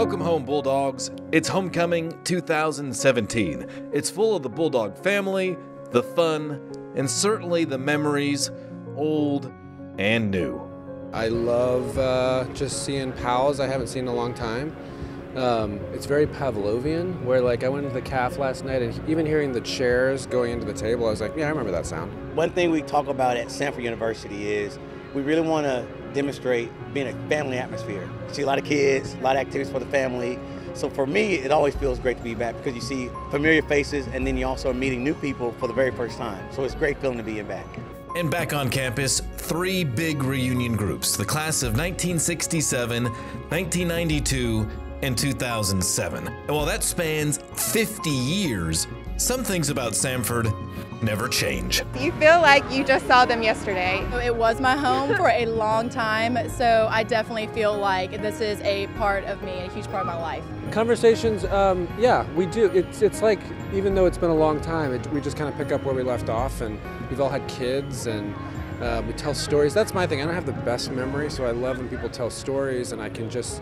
Welcome home, Bulldogs. It's Homecoming 2017. It's full of the Bulldog family, the fun, and certainly the memories, old and new. I love uh, just seeing pals I haven't seen in a long time. Um, it's very Pavlovian, where like I went into the calf last night and even hearing the chairs going into the table, I was like, yeah, I remember that sound. One thing we talk about at Samford University is we really want to demonstrate being a family atmosphere. See a lot of kids, a lot of activities for the family. So for me, it always feels great to be back because you see familiar faces and then you also are meeting new people for the very first time. So it's a great feeling to be back. And back on campus, three big reunion groups the class of 1967, 1992, and 2007. And while that spans 50 years, some things about Samford never change. You feel like you just saw them yesterday. It was my home for a long time, so I definitely feel like this is a part of me, a huge part of my life. Conversations, um, yeah, we do. It's it's like even though it's been a long time, it, we just kind of pick up where we left off, and we've all had kids and. Uh, we tell stories. That's my thing. I don't have the best memory, so I love when people tell stories and I can just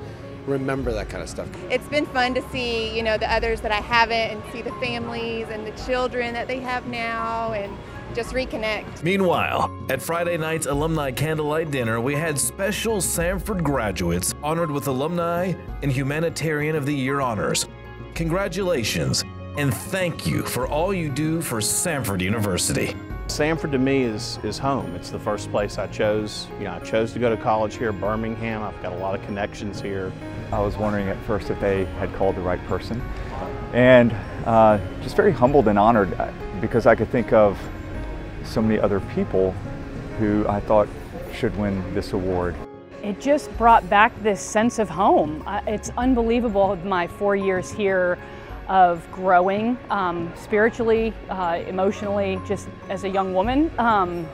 remember that kind of stuff. It's been fun to see, you know, the others that I haven't and see the families and the children that they have now and just reconnect. Meanwhile, at Friday night's alumni candlelight dinner, we had special Samford graduates honored with alumni and humanitarian of the year honors. Congratulations and thank you for all you do for Samford University. Samford to me is, is home. It's the first place I chose. You know, I chose to go to college here, Birmingham. I've got a lot of connections here. I was wondering at first if they had called the right person. And uh, just very humbled and honored uh, because I could think of so many other people who I thought should win this award. It just brought back this sense of home. Uh, it's unbelievable my four years here of growing um, spiritually, uh, emotionally, just as a young woman. Um,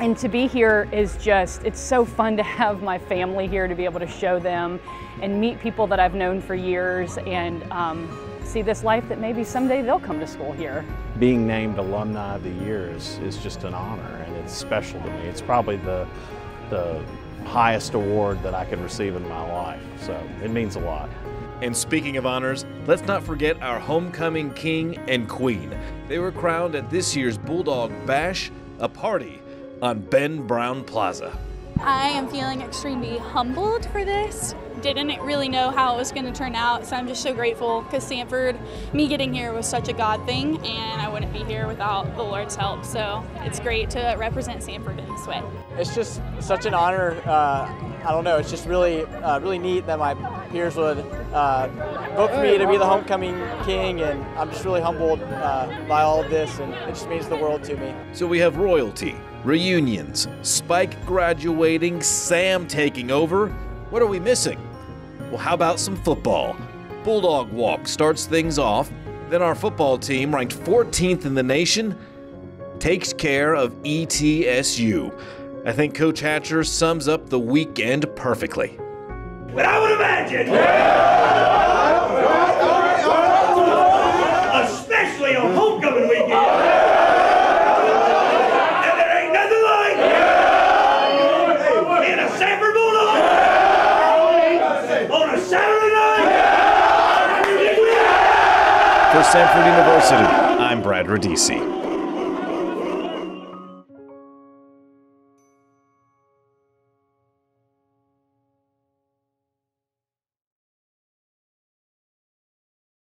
and to be here is just, it's so fun to have my family here to be able to show them and meet people that I've known for years and um, see this life that maybe someday they'll come to school here. Being named Alumni of the Year is, is just an honor and it's special to me. It's probably the, the highest award that I could receive in my life, so it means a lot. And speaking of honors, let's not forget our homecoming king and queen. They were crowned at this year's Bulldog Bash, a party on Ben Brown Plaza. I am feeling extremely humbled for this. Didn't really know how it was going to turn out, so I'm just so grateful because Samford, me getting here was such a God thing, and I wouldn't be here without the Lord's help. So it's great to represent Samford in this way. It's just such an honor. Uh, I don't know. It's just really, uh, really neat that my peers would uh, vote for me to be the homecoming king, and I'm just really humbled uh, by all of this, and it just means the world to me. So we have royalty, reunions, Spike graduating, Sam taking over. What are we missing? Well, how about some football? Bulldog Walk starts things off. Then our football team, ranked 14th in the nation, takes care of ETSU. I think Coach Hatcher sums up the weekend perfectly. But I would especially on homecoming weekend, and there ain't nothing like in a Samford on a Saturday night. For Samford University, I'm Brad Radisi.